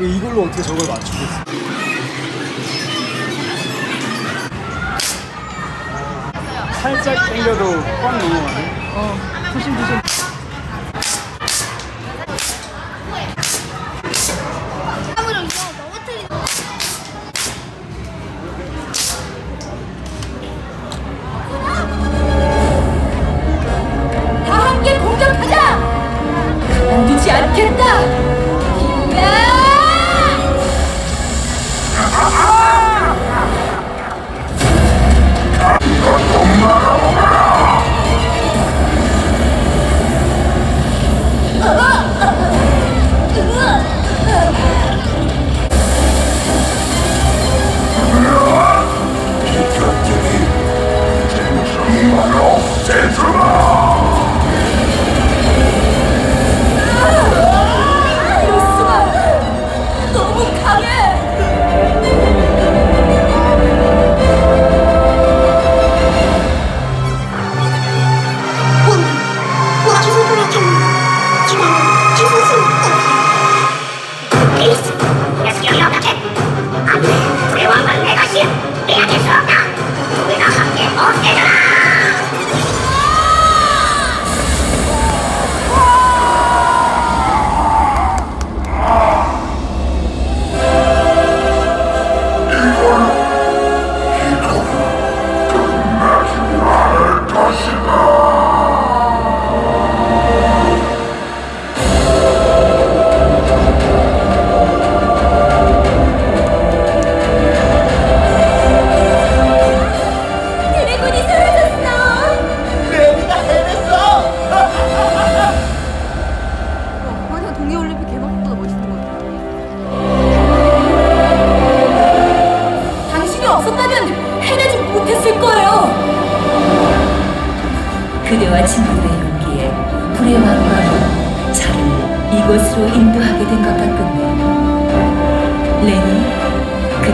예, 이걸로 어떻게 저걸 맞추겠어 살짝 당겨도 꽉 넘어가네. 어 조심조심.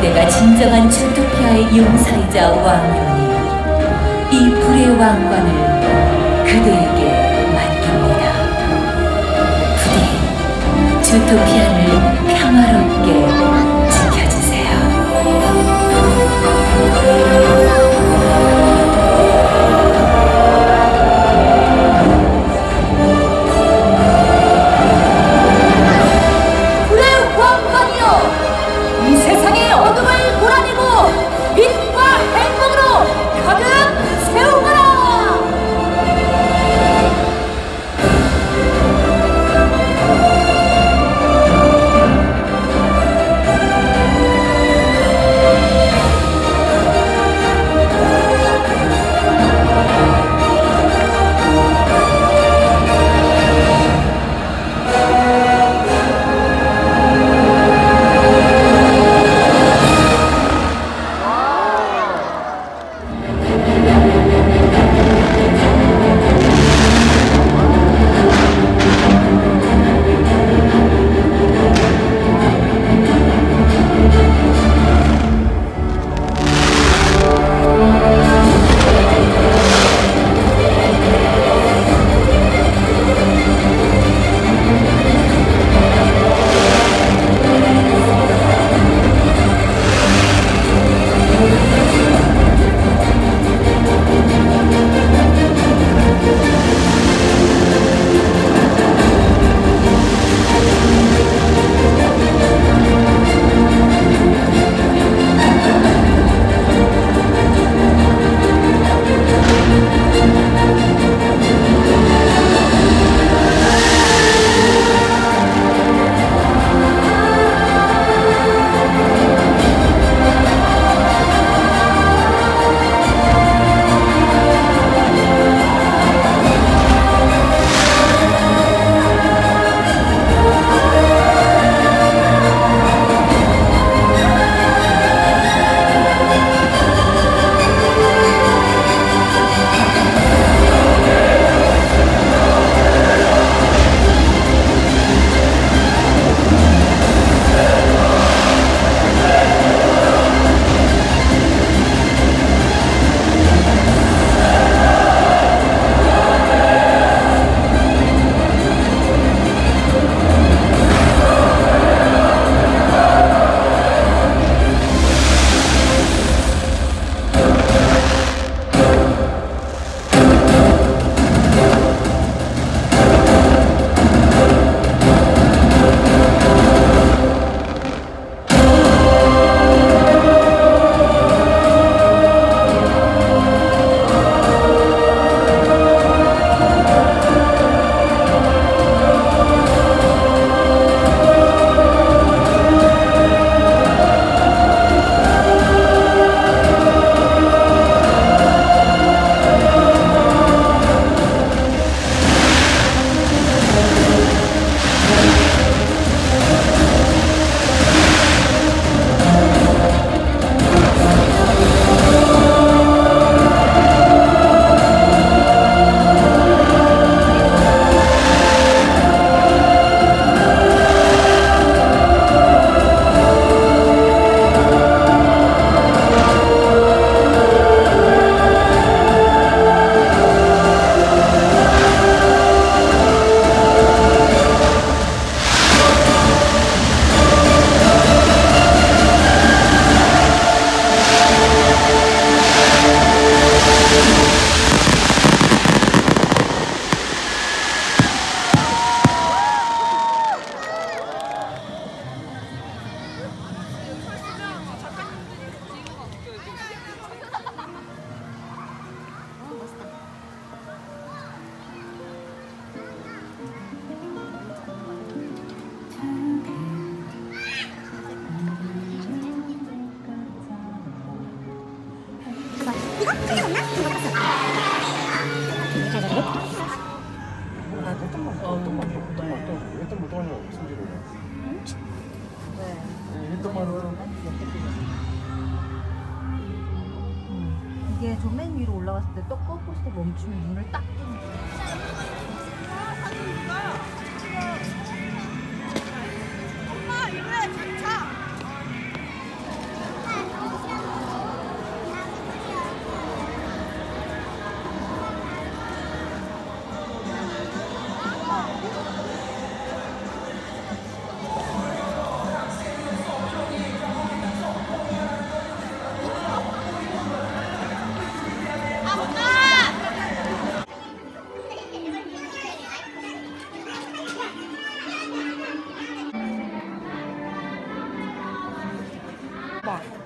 그대가 진정한 주토피아의 용사이자 왕이니 이 불의 왕관을 그대에게 맡깁니다. 부디 주토피아를 평화롭게 음. 이게 저 맨 위로 올라갔을 때 떡 꺾고 있을 때 멈추면 눈을 딱 뜨는 거예요. 봐.